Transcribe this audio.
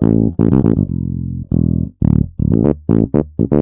Thank you.